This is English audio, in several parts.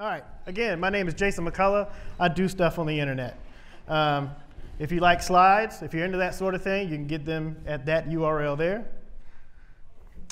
All right. Again, my name is Jason McCullough. I do stuff on the internet. Um, if you like slides, if you're into that sort of thing, you can get them at that URL there.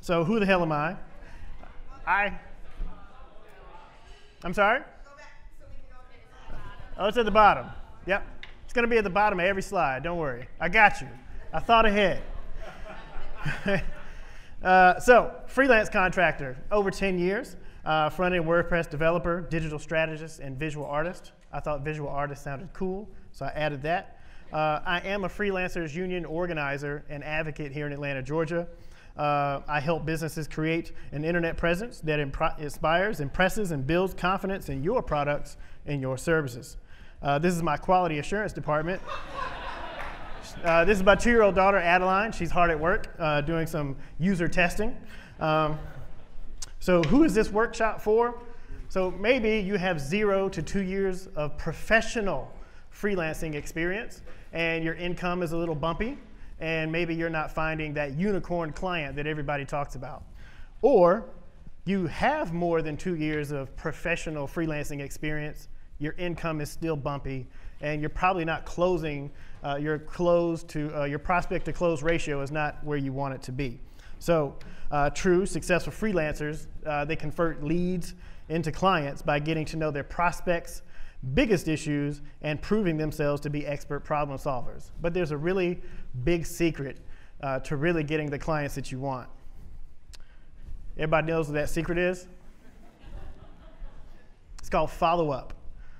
So who the hell am I? I. I'm sorry? Oh, it's at the bottom. Yep. It's going to be at the bottom of every slide. Don't worry. I got you. I thought ahead. uh, so, freelance contractor, over 10 years. Uh, front-end WordPress developer, digital strategist, and visual artist. I thought visual artist sounded cool, so I added that. Uh, I am a freelancers union organizer and advocate here in Atlanta, Georgia. Uh, I help businesses create an internet presence that inspires, impresses, and builds confidence in your products and your services. Uh, this is my quality assurance department. Uh, this is my two-year-old daughter, Adeline. She's hard at work uh, doing some user testing. Um, so who is this workshop for? So maybe you have zero to two years of professional freelancing experience and your income is a little bumpy and maybe you're not finding that unicorn client that everybody talks about. Or you have more than two years of professional freelancing experience, your income is still bumpy, and you're probably not closing, uh, your close to, uh, your prospect to close ratio is not where you want it to be. So uh, true, successful freelancers, uh, they convert leads into clients by getting to know their prospects' biggest issues and proving themselves to be expert problem solvers. But there's a really big secret uh, to really getting the clients that you want. Everybody knows what that secret is? It's called follow up.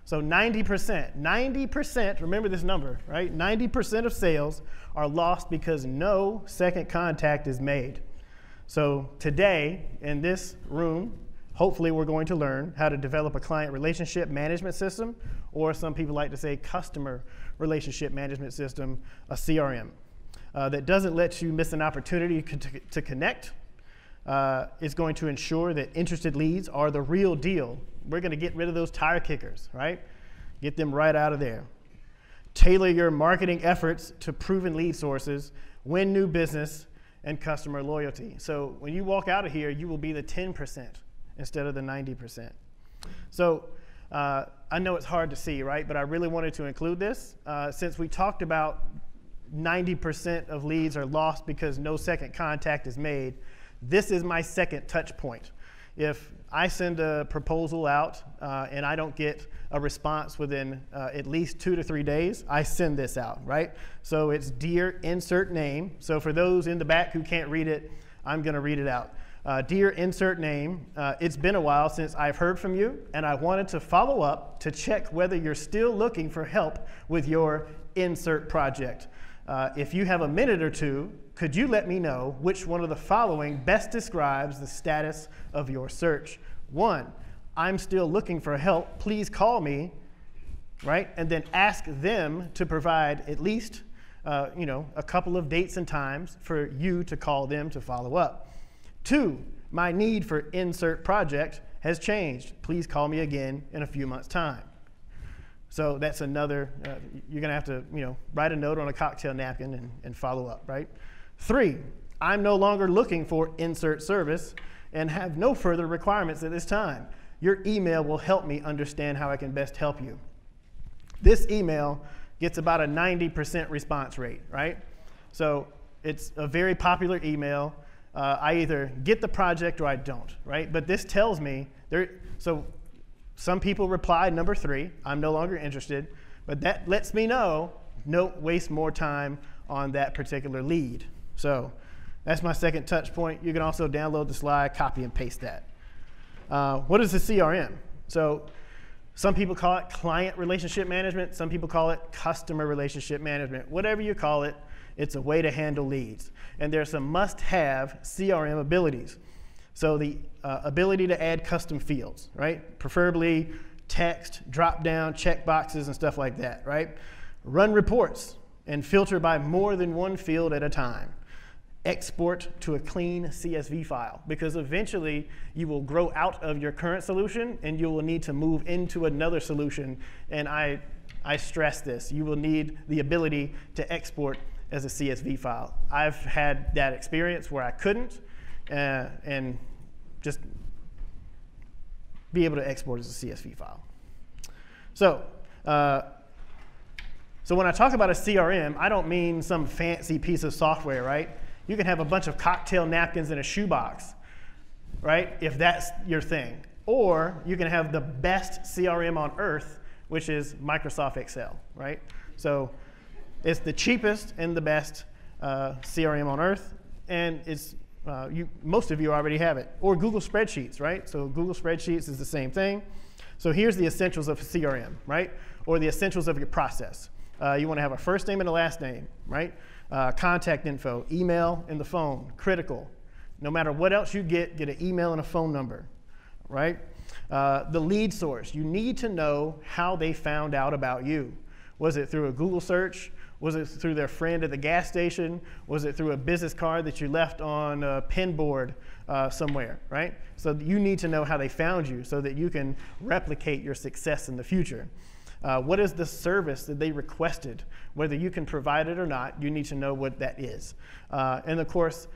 So 90%, 90%, remember this number, right? 90% of sales are lost because no second contact is made. So today, in this room, hopefully we're going to learn how to develop a client relationship management system, or some people like to say customer relationship management system, a CRM, uh, that doesn't let you miss an opportunity to, connect. Uh, it's going to ensure that interested leads are the real deal. We're going to get rid of those tire kickers, right? Get them right out of there. Tailor your marketing efforts to proven lead sources, win new business, and customer loyalty. So when you walk out of here, you will be the 10% instead of the 90%. So uh, I know it's hard to see, right? But I really wanted to include this uh, since we talked about 90% of leads are lost because no second contact is made. This is my second touch point. If I send a proposal out uh, and I don't get a response within uh, at least two to three days, I send this out, right? So it's dear insert name. So for those in the back who can't read it, I'm going to read it out. Uh, dear insert name, uh, it's been a while since I've heard from you, and I wanted to follow up to check whether you're still looking for help with your insert project. Uh, if you have a minute or two, could you let me know which one of the following best describes the status of your search? One, I'm still looking for help, please call me, right? And then ask them to provide at least uh, you know, a couple of dates and times for you to call them to follow up. Two, my need for insert project has changed. Please call me again in a few months' time. So that's another, uh, you're gonna have to, you know, write a note on a cocktail napkin and, and follow up, right? Three, I'm no longer looking for insert service and have no further requirements at this time your email will help me understand how I can best help you. This email gets about a 90% response rate, right? So it's a very popular email. Uh, I either get the project or I don't, right? But this tells me there. So some people reply number three, I'm no longer interested, but that lets me know don't waste more time on that particular lead. So that's my second touch point. You can also download the slide, copy and paste that. Uh, what is a CRM? So some people call it client relationship management. Some people call it customer relationship management. Whatever you call it, it's a way to handle leads. And there's some must-have CRM abilities. So the uh, ability to add custom fields, right? Preferably text, drop down, check boxes, and stuff like that, right? Run reports and filter by more than one field at a time export to a clean CSV file because eventually you will grow out of your current solution and you will need to move into another solution. And I, I stress this, you will need the ability to export as a CSV file. I've had that experience where I couldn't uh, and just be able to export as a CSV file. So, uh, so when I talk about a CRM, I don't mean some fancy piece of software, right? You can have a bunch of cocktail napkins in a shoebox, right? If that's your thing. Or you can have the best CRM on earth, which is Microsoft Excel, right? So it's the cheapest and the best uh, CRM on earth, and it's uh, you, most of you already have it. Or Google Spreadsheets, right? So Google Spreadsheets is the same thing. So here's the essentials of CRM, right? Or the essentials of your process. Uh, you want to have a first name and a last name, right? Uh, contact info, email and the phone, critical. No matter what else you get, get an email and a phone number, right? Uh, the lead source, you need to know how they found out about you. Was it through a Google search? Was it through their friend at the gas station? Was it through a business card that you left on a pin board uh, somewhere, right? So you need to know how they found you so that you can replicate your success in the future. Uh, what is the service that they requested? Whether you can provide it or not, you need to know what that is. Uh, and of course,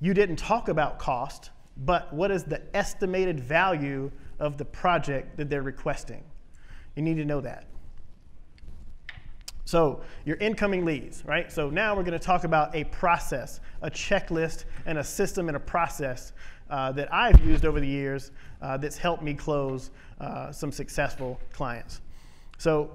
you didn't talk about cost, but what is the estimated value of the project that they're requesting? You need to know that. So your incoming leads, right? So now we're going to talk about a process, a checklist, and a system and a process uh, that I've used over the years uh, that's helped me close uh, some successful clients. So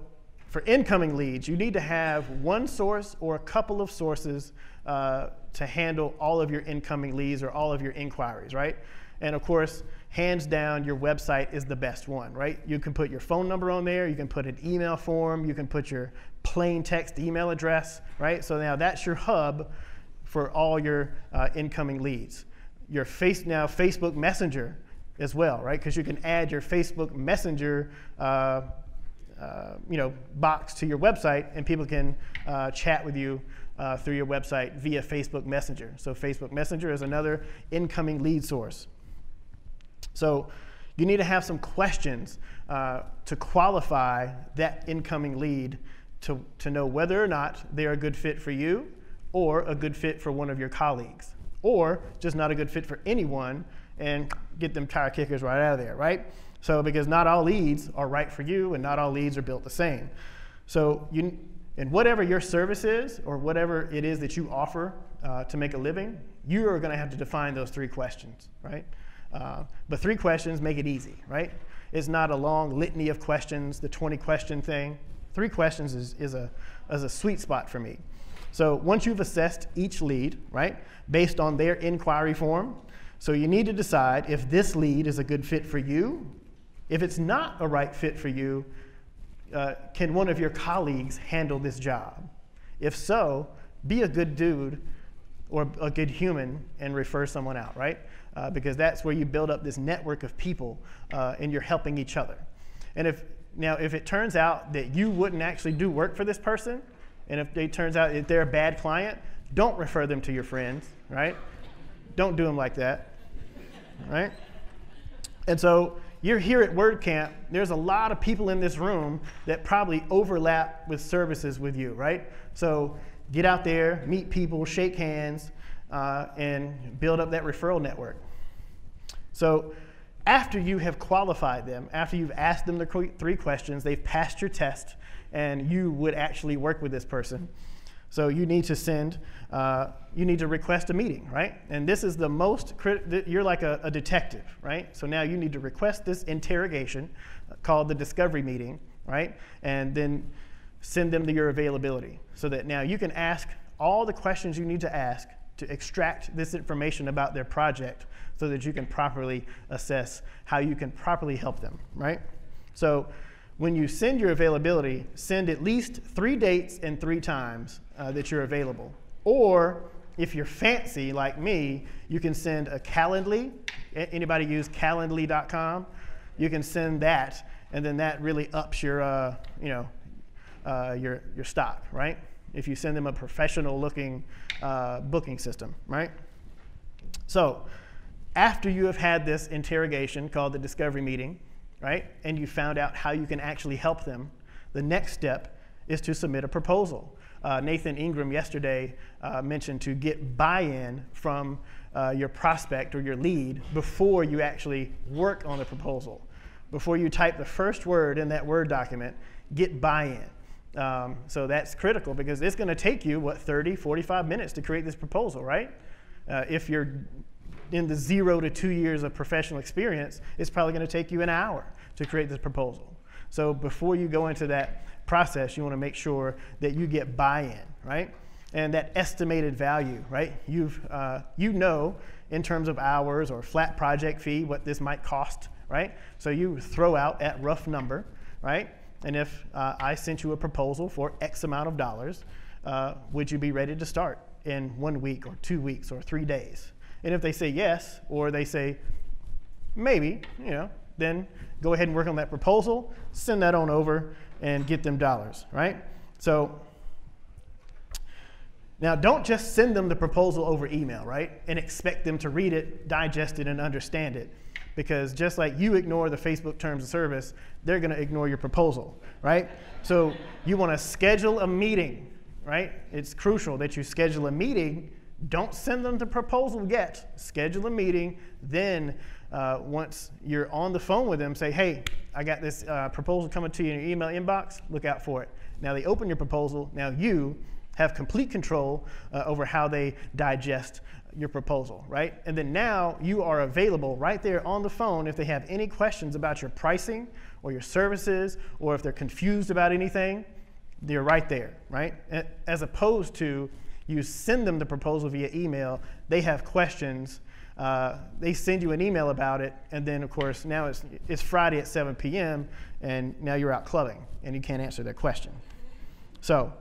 for incoming leads, you need to have one source or a couple of sources uh, to handle all of your incoming leads or all of your inquiries, right? And of course, hands down, your website is the best one, right? You can put your phone number on there, you can put an email form, you can put your plain text email address, right? So now that's your hub for all your uh, incoming leads. Your face now Facebook Messenger as well, right? Because you can add your Facebook Messenger, uh, uh, you know, box to your website, and people can uh, chat with you uh, through your website via Facebook Messenger. So Facebook Messenger is another incoming lead source. So you need to have some questions uh, to qualify that incoming lead to, to know whether or not they're a good fit for you or a good fit for one of your colleagues or just not a good fit for anyone and get them tire kickers right out of there, right? So because not all leads are right for you and not all leads are built the same. So you, and whatever your service is or whatever it is that you offer uh, to make a living, you are going to have to define those three questions, right? Uh, but three questions make it easy, right? It's not a long litany of questions, the 20 question thing. Three questions is, is, a, is a sweet spot for me. So once you've assessed each lead, right, based on their inquiry form, so you need to decide if this lead is a good fit for you. If it's not a right fit for you, uh, can one of your colleagues handle this job? If so, be a good dude or a good human and refer someone out, right? Uh, because that's where you build up this network of people uh, and you're helping each other. And if now, if it turns out that you wouldn't actually do work for this person, and if it turns out that they're a bad client, don't refer them to your friends, right? Don't do them like that, right? And so you're here at WordCamp. There's a lot of people in this room that probably overlap with services with you, right? So get out there, meet people, shake hands, uh, and build up that referral network. So after you have qualified them, after you've asked them the three questions, they've passed your test, and you would actually work with this person. So you need to send, uh, you need to request a meeting, right? And this is the most, you're like a, a, detective, right? So now you need to request this interrogation uh, called the discovery meeting, right? And then send them to your availability so that now you can ask all the questions you need to ask to extract this information about their project so that you can properly assess how you can properly help them, right? So when you send your availability, send at least three dates and three times uh, that you're available. Or if you're fancy like me, you can send a Calendly. Anybody use Calendly.com? You can send that, and then that really ups your, uh, you know, uh, your, your stock, right? If you send them a professional looking uh, booking system, right? So after you have had this interrogation called the discovery meeting, right, and you found out how you can actually help them, the next step is to submit a proposal. Uh, Nathan Ingram yesterday uh, mentioned to get buy in from uh, your prospect or your lead before you actually work on the proposal. Before you type the first word in that Word document, get buy in. Um, so that's critical because it's going to take you, what, 30, 45 minutes to create this proposal, right? Uh, if you're in the zero to two years of professional experience, it's probably going to take you an hour to create this proposal. So before you go into that process, you want to make sure that you get buy-in, right? And that estimated value, right? You've, uh, you know in terms of hours or flat project fee what this might cost, right? So you throw out that rough number, right? And if uh, I sent you a proposal for X amount of dollars, uh, would you be ready to start in one week or two weeks or three days? And if they say yes, or they say maybe, you know, then go ahead and work on that proposal, send that on over, and get them dollars, right? So now don't just send them the proposal over email, right? And expect them to read it, digest it, and understand it. Because just like you ignore the Facebook terms of service, they're going to ignore your proposal, right? So you want to schedule a meeting, right? It's crucial that you schedule a meeting. Don't send them the proposal yet. Schedule a meeting, then uh, once you're on the phone with them, say, hey, I got this uh, proposal coming to you in your email inbox, look out for it. Now they open your proposal, now you have complete control uh, over how they digest your proposal, right? And then now you are available right there on the phone if they have any questions about your pricing or your services or if they're confused about anything, they're right there, right? As opposed to you send them the proposal via email, they have questions uh, they send you an email about it, and then of course now it's, it's Friday at 7 p.m. and now you're out clubbing and you can't answer their question. So,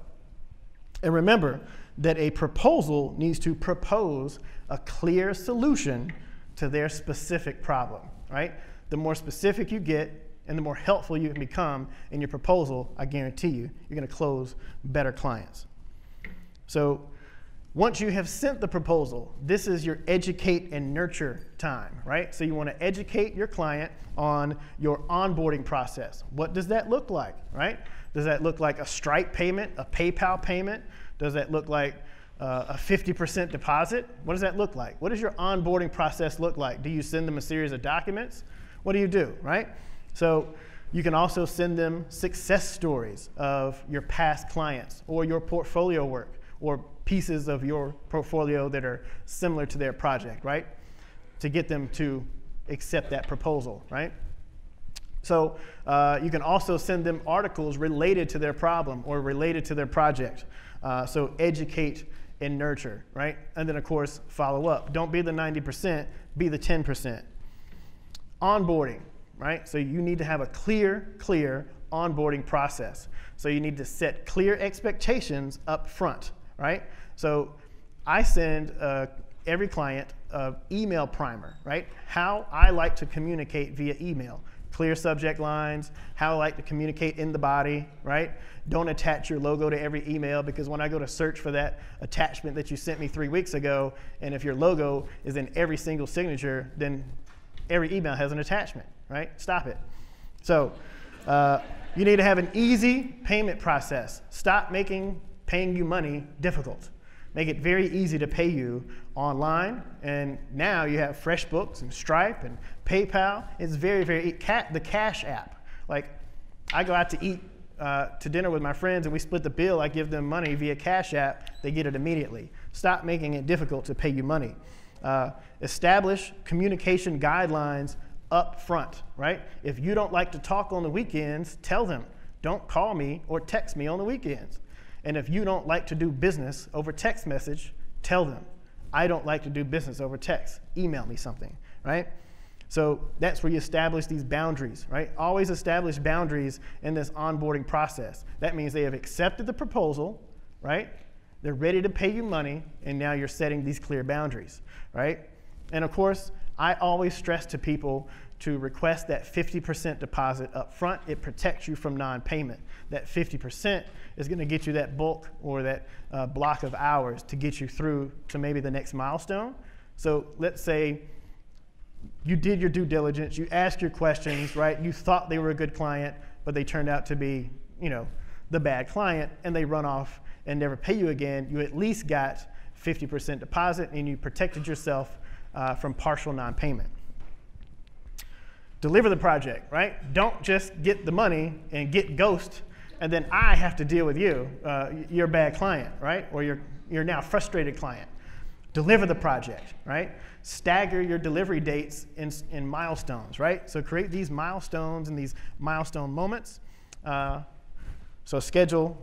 and remember that a proposal needs to propose a clear solution to their specific problem, right? The more specific you get and the more helpful you can become in your proposal, I guarantee you, you're going to close better clients. So once you have sent the proposal, this is your educate and nurture time, right? So you want to educate your client on your onboarding process. What does that look like, right? Does that look like a Stripe payment, a PayPal payment? Does that look like uh, a 50% deposit? What does that look like? What does your onboarding process look like? Do you send them a series of documents? What do you do, right? So you can also send them success stories of your past clients or your portfolio work or pieces of your portfolio that are similar to their project, right? To get them to accept that proposal, right? So uh, you can also send them articles related to their problem or related to their project. Uh, so educate and nurture, right? And then, of course, follow up. Don't be the 90%, be the 10%. Onboarding, right? So you need to have a clear, clear onboarding process. So you need to set clear expectations up front, right? So I send uh, every client an email primer, right? How I like to communicate via email. Clear subject lines, how I like to communicate in the body, right? Don't attach your logo to every email because when I go to search for that attachment that you sent me three weeks ago, and if your logo is in every single signature, then every email has an attachment, right? Stop it. So uh, you need to have an easy payment process. Stop making paying you money difficult make it very easy to pay you online. And now you have FreshBooks and Stripe and PayPal. It's very, very, the Cash app. Like, I go out to eat uh, to dinner with my friends and we split the bill. I give them money via Cash App, they get it immediately. Stop making it difficult to pay you money. Uh, establish communication guidelines up front, right? If you don't like to talk on the weekends, tell them, don't call me or text me on the weekends. And if you don't like to do business over text message, tell them, I don't like to do business over text. Email me something, right? So that's where you establish these boundaries, right? Always establish boundaries in this onboarding process. That means they have accepted the proposal, right? They're ready to pay you money, and now you're setting these clear boundaries, right? And of course, I always stress to people to request that 50% deposit up front. It protects you from non payment. That 50% is going to get you that bulk or that uh, block of hours to get you through to maybe the next milestone. So let's say you did your due diligence, you asked your questions, right? You thought they were a good client, but they turned out to be, you know, the bad client, and they run off and never pay you again, you at least got 50% deposit and you protected yourself uh, from partial non payment. Deliver the project, right? Don't just get the money and get ghost, and then I have to deal with you, uh, your bad client, right? Or your, your now frustrated client. Deliver the project, right? Stagger your delivery dates in, in milestones, right? So create these milestones and these milestone moments. Uh, so schedule,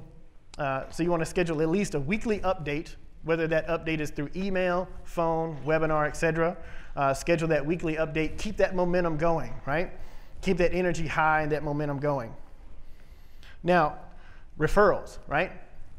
uh, so you want to schedule at least a weekly update whether that update is through email, phone, webinar, etc. Uh, schedule that weekly update. Keep that momentum going, right? Keep that energy high and that momentum going. Now, referrals, right?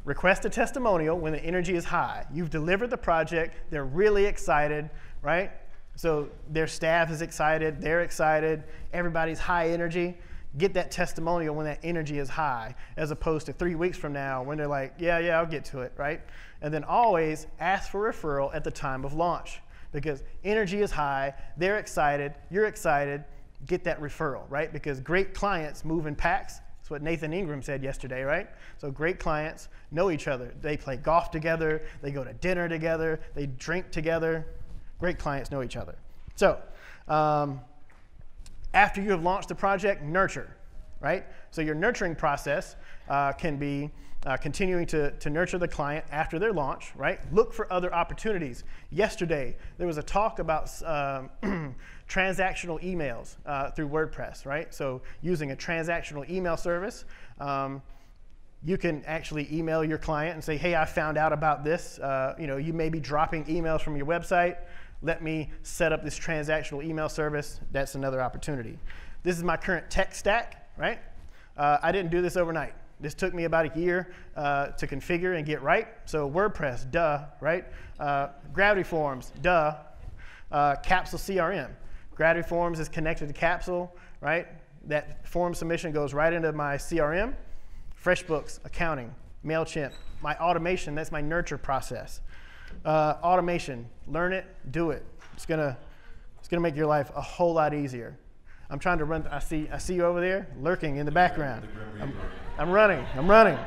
Request a testimonial when the energy is high. You've delivered the project, they're really excited, right? So their staff is excited, they're excited, everybody's high energy get that testimonial when that energy is high, as opposed to three weeks from now when they're like, yeah, yeah, I'll get to it, right? And then always ask for referral at the time of launch because energy is high, they're excited, you're excited, get that referral, right? Because great clients move in packs. That's what Nathan Ingram said yesterday, right? So great clients know each other. They play golf together, they go to dinner together, they drink together. Great clients know each other. So, um, after you have launched the project, nurture, right? So your nurturing process uh, can be uh, continuing to, to nurture the client after their launch, right? Look for other opportunities. Yesterday, there was a talk about um, transactional emails uh, through WordPress, right? So using a transactional email service, um, you can actually email your client and say, hey, I found out about this. Uh, you know, you may be dropping emails from your website let me set up this transactional email service. That's another opportunity. This is my current tech stack, right? Uh, I didn't do this overnight. This took me about a year uh, to configure and get right. So WordPress, duh, right? Uh, Gravity Forms, duh. Uh, Capsule CRM. Gravity Forms is connected to Capsule, right? That form submission goes right into my CRM. FreshBooks, accounting, MailChimp, my automation, that's my nurture process. Uh, automation, learn it, do it. It's gonna, it's gonna make your life a whole lot easier. I'm trying to run. I see, I see you over there lurking in the background. I'm, I'm running. I'm running.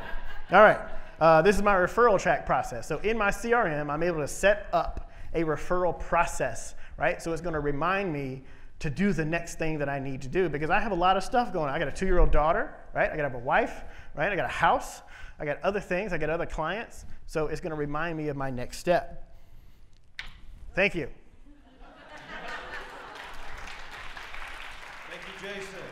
All right. Uh, this is my referral track process. So in my CRM, I'm able to set up a referral process, right? So it's going to remind me to do the next thing that I need to do because I have a lot of stuff going on. I got a two-year-old daughter, right? I got to have a wife, right? I got a house. I got other things. I got other clients. So it's going to remind me of my next step. Thank you, Jason.